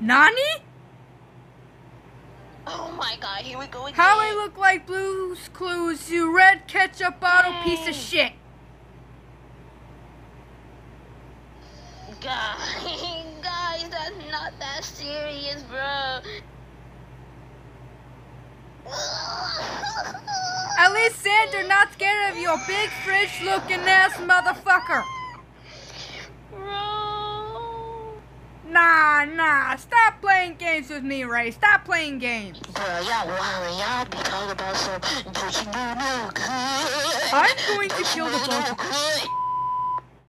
Nani? Oh my god, here we go again. How I look like Blue's Clues, you red ketchup bottle piece of shit. Guys, guys, that's not that serious, bro. At least Santa not scared of your big fridge looking ass motherfucker. Bro. Nah, stop playing games with me, Ray. Stop playing games. I'm going to kill the But